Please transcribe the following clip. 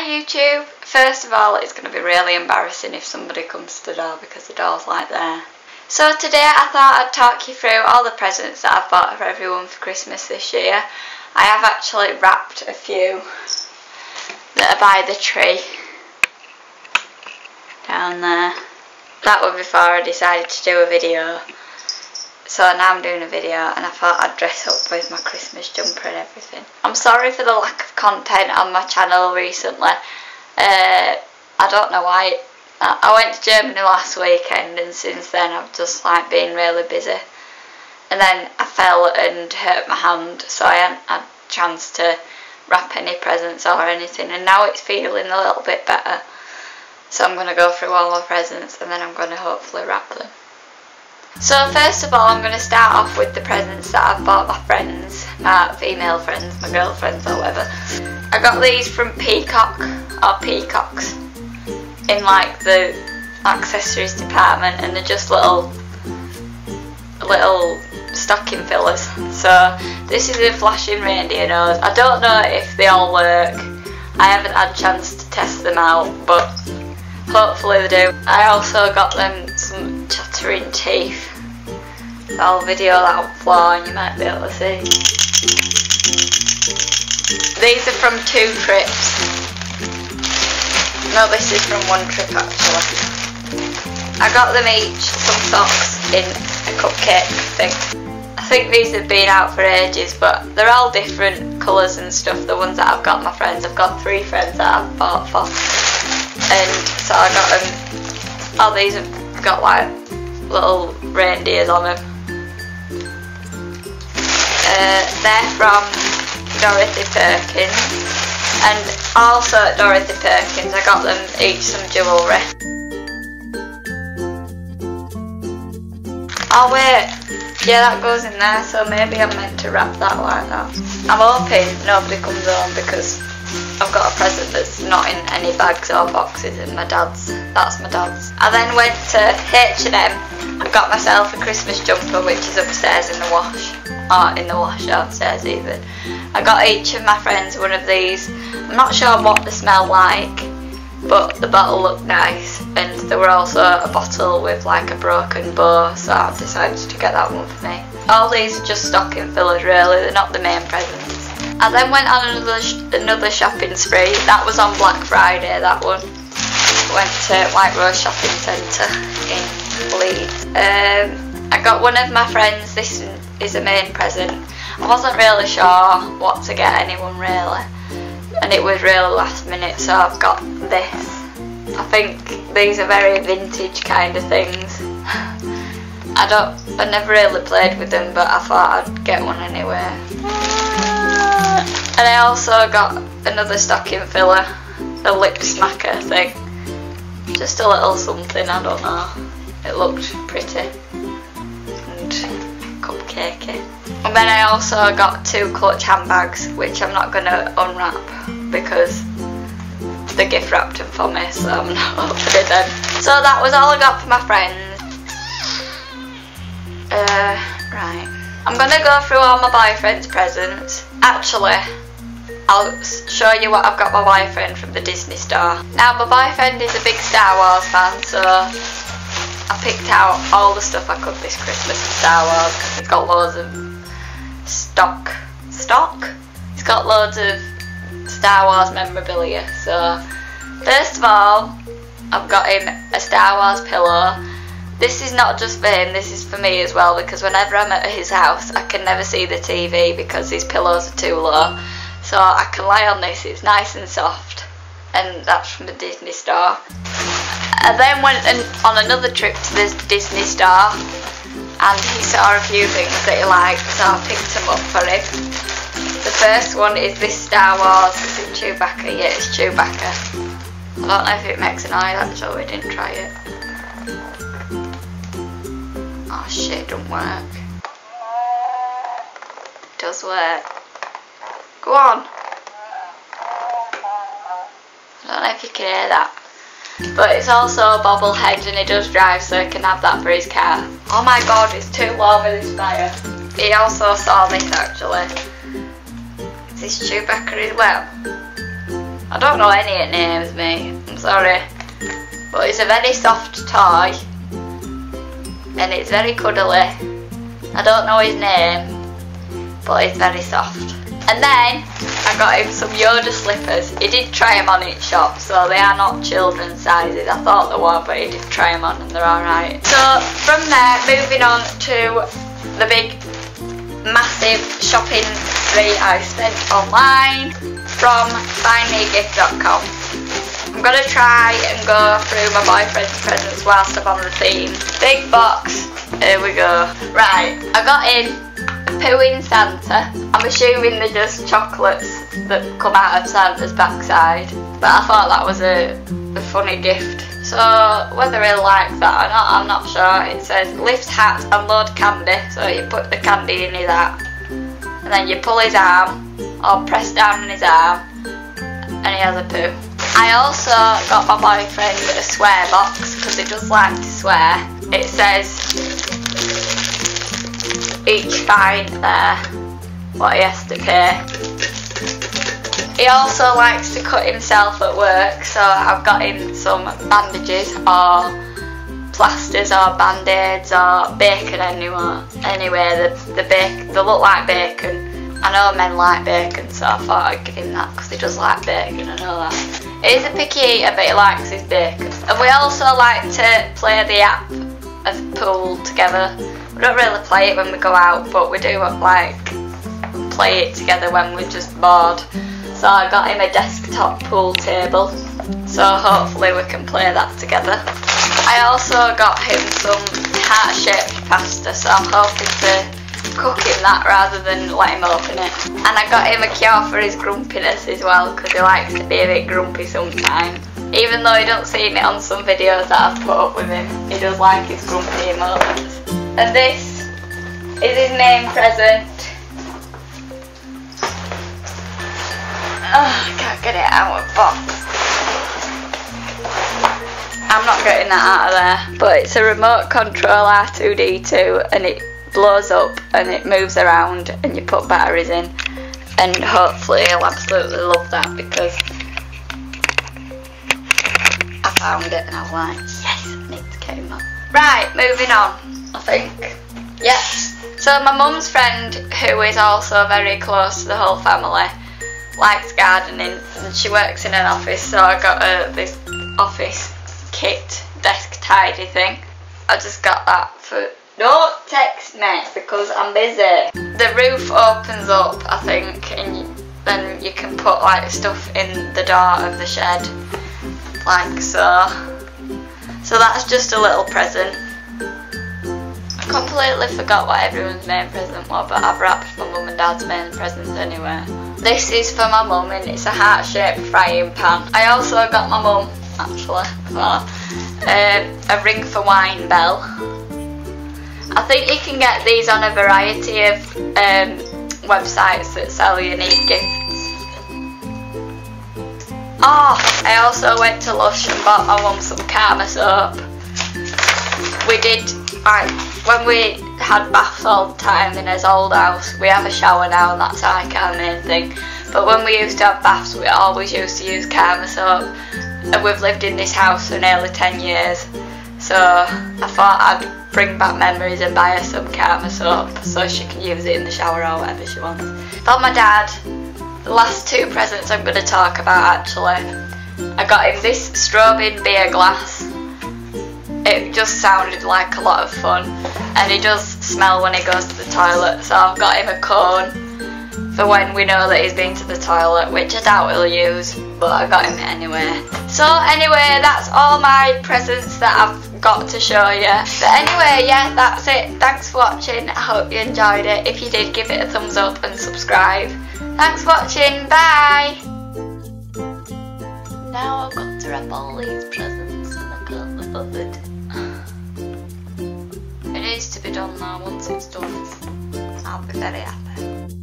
Hi YouTube! First of all, it's going to be really embarrassing if somebody comes to the door because the door's like there. So today I thought I'd talk you through all the presents that I've bought for everyone for Christmas this year. I have actually wrapped a few that are by the tree down there. That was before I decided to do a video. So now I'm doing a video and I thought I'd dress up with my Christmas jumper and everything. I'm sorry for the lack of content on my channel recently. Uh, I don't know why. I went to Germany last weekend and since then I've just like been really busy. And then I fell and hurt my hand so I hadn't had a chance to wrap any presents or anything and now it's feeling a little bit better. So I'm going to go through all my presents and then I'm going to hopefully wrap them. So first of all I'm going to start off with the presents that I've bought my friends, my female friends, my girlfriends or whatever. I got these from Peacock, or Peacocks, in like the accessories department and they're just little, little stocking fillers. So this is a flashing reindeer nose. I don't know if they all work. I haven't had a chance to test them out but hopefully they do. I also got them some chattering teeth. I'll video that floor and you might be able to see. These are from two trips. No, this is from one trip actually. I got them each some socks in a cupcake thing. I think these have been out for ages but they're all different colours and stuff, the ones that I've got my friends. I've got three friends that I've bought for. And so I got them, all these have got like little reindeers on them. Uh, they're from Dorothy Perkins and also at Dorothy Perkins I got them each some jewellery. Oh wait, yeah that goes in there so maybe I'm meant to wrap that like that. I'm hoping nobody comes home because I've got a present that's not in any bags or boxes and my dad's, that's my dad's. I then went to H&M and got myself a Christmas jumper which is upstairs in the wash or in the wash downstairs even. I got each of my friends one of these. I'm not sure what they smell like, but the bottle looked nice and there were also a bottle with like a broken bow so I decided to get that one for me. All these are just stocking fillers really, they're not the main presents. I then went on another sh another shopping spree, that was on Black Friday that one. Went to White Rose Shopping Centre in Leeds. Um, I got one of my friends, this is a main present. I wasn't really sure what to get anyone really and it was really last minute so I've got this. I think these are very vintage kind of things. I don't, I never really played with them but I thought I'd get one anyway. And I also got another stocking filler, a lip smacker thing. Just a little something, I don't know. It looked pretty And then I also got two clutch handbags, which I'm not going to unwrap because the gift wrapped them for me, so I'm not opening them. So that was all I got for my friends. Uh, right. I'm going to go through all my boyfriend's presents. Actually, I'll show you what I've got my boyfriend from the Disney store. Now, my boyfriend is a big Star Wars fan, so I picked out all the stuff I could this Christmas for Star Wars he's got loads of stock. Stock? It's got loads of Star Wars memorabilia. So, first of all, I've got him a Star Wars pillow. This is not just for him, this is for me as well because whenever I'm at his house I can never see the TV because his pillows are too low. So I can lie on this, it's nice and soft. And that's from the Disney store. I then went on another trip to the Disney store and he saw a few things that he liked so I picked them up for him. The first one is this Star Wars, is it Chewbacca? Yeah, it's Chewbacca. I don't know if it makes an eye that's actually, we didn't try it. Oh shit, it don't work. It does work. Go on. I don't know if you can hear that. But it's also a bobblehead and it does drive so he can have that for his car. Oh my god, it's too warm with this fire. He also saw this actually. Is this Chewbacca as well? I don't know any names, me. I'm sorry. But it's a very soft toy. And it's very cuddly. I don't know his name. But it's very soft. And then I got him some Yoda slippers. He did try them on each shop, so they are not children's sizes. I thought they were, but he did try them on and they're alright. So from there, moving on to the big, massive shopping spree I spent online from findmeagift.com. I'm going to try and go through my boyfriend's presents whilst I'm on the theme. Big box, here we go. Right, I got in pooing Santa. I'm assuming they're just chocolates that come out of Santa's backside. But I thought that was a, a funny gift. So whether he likes that or not, I'm not sure. It says lift hat and load candy. So you put the candy in his hat. And then you pull his arm or press down on his arm and he has a poo. I also got my boyfriend a swear box because he does like to swear. It says each fine there what he has to pay. He also likes to cut himself at work, so I've got him some bandages or plasters or band-aids or bacon anywhere. Anyway, the, the bacon, they look like bacon. I know men like bacon, so I thought I'd give him that because he does like bacon, I know that. He's a picky eater, but he likes his bacon. And we also like to play the app of pool together. We don't really play it when we go out, but we do like play it together when we're just bored. So I got him a desktop pool table, so hopefully we can play that together. I also got him some heart-shaped pasta, so I'm hoping to cook him that rather than let him open it. And I got him a cure for his grumpiness as well, because he likes to be a bit grumpy sometimes. Even though he don't see me on some videos that I've put up with him, he does like his grumpy moments. And this is his name present. Oh, I can't get it out of the box. I'm not getting that out of there. But it's a remote control R2D2 and it blows up and it moves around and you put batteries in. And hopefully he'll absolutely love that because I found it and I was like, yes, it came up. Right, moving on. I think. Yes. So my mum's friend, who is also very close to the whole family, likes gardening and she works in an office so I got her this office kit, desk tidy thing. I just got that for... Don't text me because I'm busy. The roof opens up I think and then you can put like stuff in the door of the shed like so. So that's just a little present completely forgot what everyone's main present was, but I've wrapped my mum and dad's main presents anyway. This is for my mum and it's a heart-shaped frying pan. I also got my mum, actually, um, a ring for wine bell. I think you can get these on a variety of um, websites that sell unique gifts. Oh, I also went to Lush and bought my mum some Karma soap. We did, right, when we had baths all the time in his old house, we have a shower now and that's like our main thing. But when we used to have baths, we always used to use Karma soap. And we've lived in this house for nearly 10 years. So I thought I'd bring back memories and buy her some Karma soap so she can use it in the shower or whatever she wants. For my dad, the last two presents I'm going to talk about actually. I got him this Strobing beer glass it just sounded like a lot of fun and he does smell when he goes to the toilet so I've got him a cone for when we know that he's been to the toilet which I doubt he'll use but I got him anyway. So anyway that's all my presents that I've got to show you. But anyway yeah that's it. Thanks for watching. I hope you enjoyed it. If you did give it a thumbs up and subscribe. Thanks for watching. Bye. Now I've got to wrap all these presents and I can't done now. Once it's done, I'll be very happy.